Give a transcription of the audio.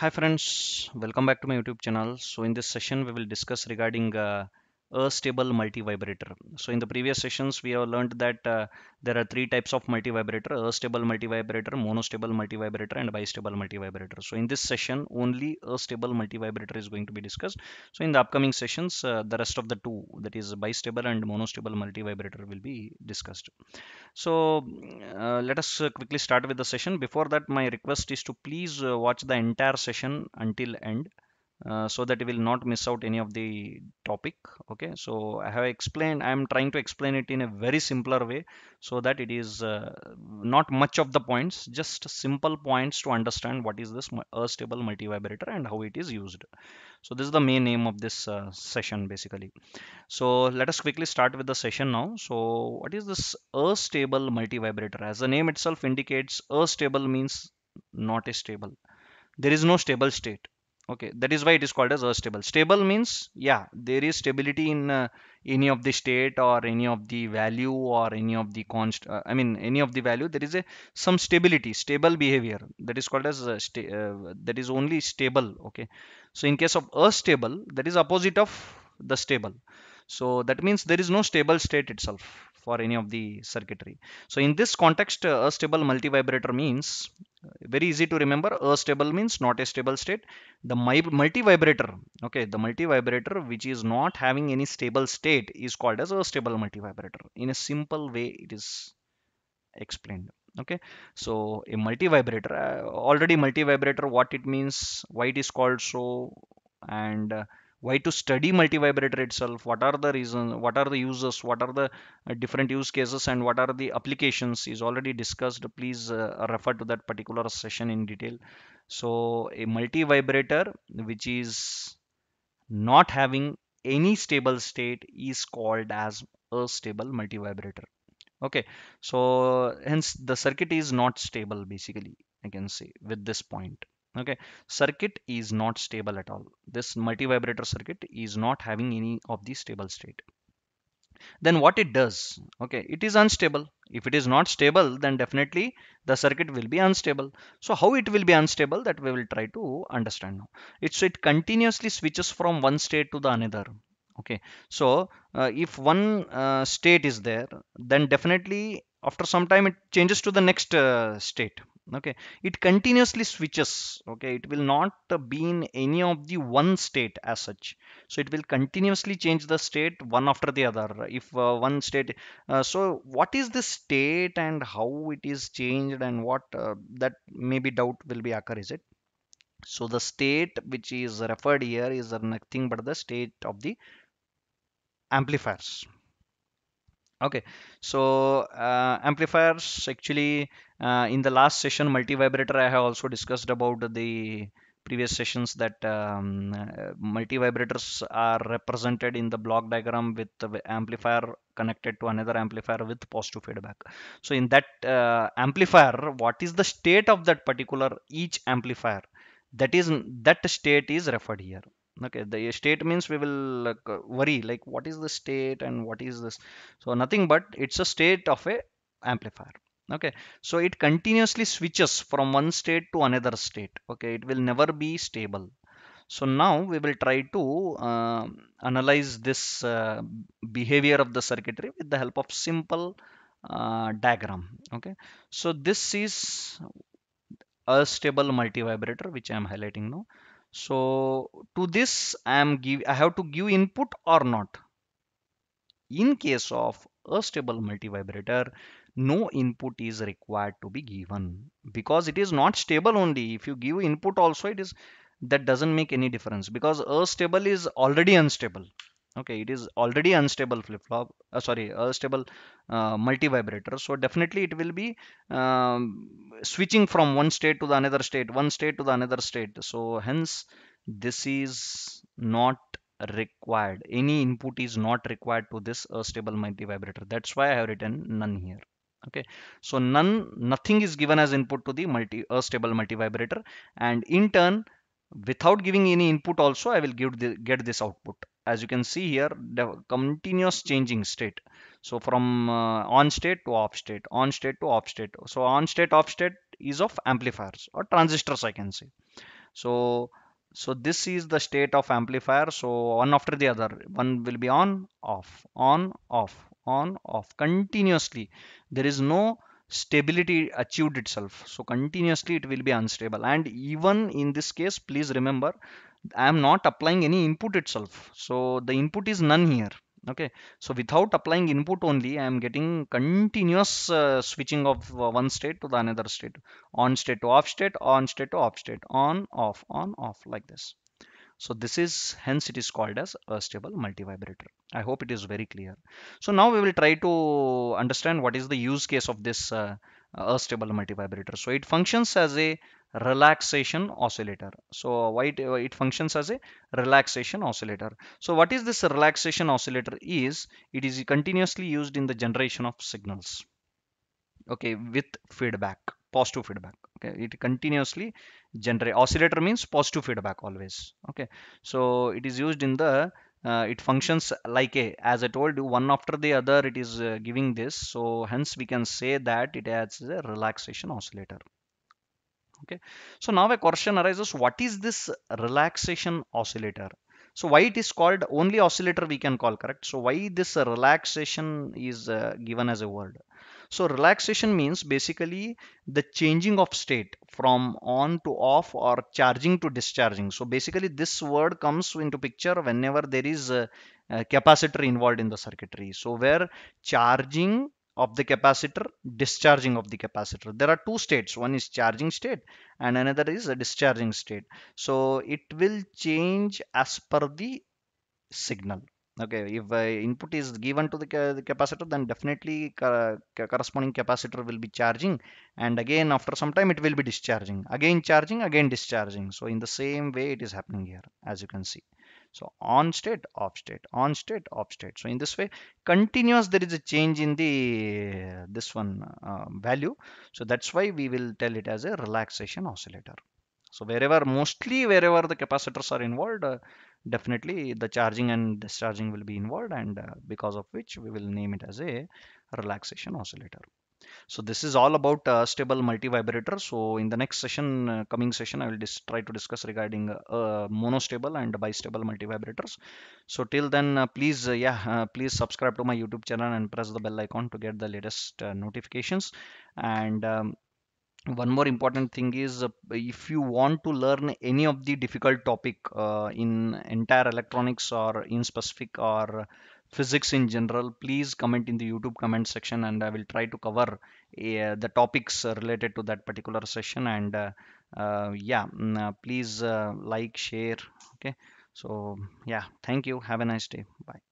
Hi friends, welcome back to my YouTube channel. So in this session we will discuss regarding uh, astable multi-vibrator. So in the previous sessions we have learned that uh, there are three types of multi-vibrator, astable multi-vibrator, monostable multi-vibrator and bistable multi-vibrator. So in this session only astable multi-vibrator is going to be discussed. So in the upcoming sessions uh, the rest of the two that is bistable and monostable multi-vibrator will be discussed. So uh, let us uh, quickly start with the session. Before that, my request is to please uh, watch the entire session until end. Uh, so that you will not miss out any of the topic okay so i have explained i am trying to explain it in a very simpler way so that it is uh, not much of the points just simple points to understand what is this stable multivibrator and how it is used so this is the main name of this uh, session basically so let us quickly start with the session now. So what is this astable multivibrator? As the name itself indicates, astable means not a stable. There is no stable state. Okay, that is why it is called as astable. Stable means, yeah, there is stability in uh, any of the state or any of the value or any of the const. Uh, I mean, any of the value. There is a some stability, stable behavior. That is called as uh, that is only stable. Okay, so in case of astable, that is opposite of the stable so that means there is no stable state itself for any of the circuitry. So in this context, uh, astable multivibrator means very easy to remember. Astable means not a stable state. The multivibrator, okay, the multivibrator which is not having any stable state is called as astable multivibrator. In a simple way, it is explained. Okay, so a multivibrator, uh, already multivibrator, what it means, why it is called so, and uh, why to study multivibrator itself? What are the reasons what are the uses what are the uh, different use cases and what are the applications is already discussed. Please uh, refer to that particular session in detail. So a multivibrator which is not having any stable state is called as astable multivibrator. Okay so hence the circuit is not stable basically i can say with this point okay. Circuit is not stable at all. This multivibrator circuit is not having any of the stable state. Then what it does? Okay. It is unstable. If it is not stable then definitely the circuit will be unstable. So how it will be unstable that we will try to understand now. It's it continuously switches from one state to the another. Okay. So uh, if one uh, state is there then definitely after some time it changes to the next uh, state okay. It continuously switches. Okay. It will not be in any of the one state as such. So it will continuously change the state one after the other. If uh, one state uh, so what is the state and how it is changed and what uh, that maybe doubt will be occur is it? So the state which is referred here is nothing but the state of the amplifiers. Okay. So uh, amplifiers actually uh, in the last session multi-vibrator I have also discussed about the previous sessions that um, uh, multi-vibrators are represented in the block diagram with the amplifier connected to another amplifier with positive feedback. So in that uh, amplifier what is the state of that particular each amplifier? That is that state is referred here. Okay the state means we will like, uh, worry like what is the state and what is this? So nothing but it's a state of a amplifier okay. So it continuously switches from one state to another state. Okay. It will never be stable. So now we will try to uh, analyze this uh, behavior of the circuitry with the help of simple uh, diagram. Okay. So this is a stable multivibrator which i am highlighting now. So to this I am give I have to give input or not. In case of astable multivibrator, no input is required to be given. Because it is not stable only. If you give input also it is that doesn't make any difference. Because astable is already unstable. Okay it is already unstable flip-flop uh, sorry unstable uh, multi-vibrator. So definitely it will be um, switching from one state to the another state one state to the another state. So hence this is not required. Any input is not required to this astable multi-vibrator. That's why i have written none here okay. So none nothing is given as input to the multi stable multi-vibrator. And in turn without giving any input also i will give the, get this output. As you can see here the continuous changing state. So from uh, on state to off state on state to off state. So on state off state is of amplifiers or transistors i can say. So so this is the state of amplifier. So one after the other. One will be on off on off on off continuously. There is no stability achieved itself. So continuously it will be unstable. And even in this case please remember I am not applying any input itself. So the input is none here. Okay. So without applying input only I am getting continuous uh, switching of uh, one state to the another state. On state to off state on state to off state. On off on off like this so this is hence it is called as astable multivibrator. I hope it is very clear. So now we will try to understand what is the use case of this uh, stable multivibrator. So it functions as a relaxation oscillator. So why it, it functions as a relaxation oscillator. So what is this relaxation oscillator is it is continuously used in the generation of signals okay with feedback positive feedback. Okay it continuously generate oscillator means positive feedback always. Okay so it is used in the uh, it functions like a as i told you one after the other it is uh, giving this. So hence we can say that it has a relaxation oscillator. Okay so now a question arises what is this relaxation oscillator? So why it is called only oscillator we can call correct? So why this relaxation is uh, given as a word so relaxation means basically the changing of state from on to off or charging to discharging. So basically this word comes into picture whenever there is a, a capacitor involved in the circuitry. So where charging of the capacitor, discharging of the capacitor. There are two states. One is charging state and another is a discharging state. So it will change as per the signal okay if uh, input is given to the, ca the capacitor then definitely ca corresponding capacitor will be charging. And again after some time it will be discharging. Again charging again discharging. So in the same way it is happening here as you can see. So on state off state on state off state. So in this way continuous there is a change in the this one uh, value. So that's why we will tell it as a relaxation oscillator. So wherever mostly wherever the capacitors are involved uh, definitely the charging and discharging will be involved and uh, because of which we will name it as a relaxation oscillator. So this is all about uh, stable multivibrator. So in the next session uh, coming session i will just try to discuss regarding uh, monostable and bistable multivibrators. So till then uh, please uh, yeah uh, please subscribe to my youtube channel and press the bell icon to get the latest notifications. And um, one more important thing is uh, if you want to learn any of the difficult topic uh, in entire electronics or in specific or physics in general please comment in the youtube comment section and i will try to cover uh, the topics related to that particular session and uh, uh, yeah mm, please like share okay? So yeah thank you. Have a nice day. Bye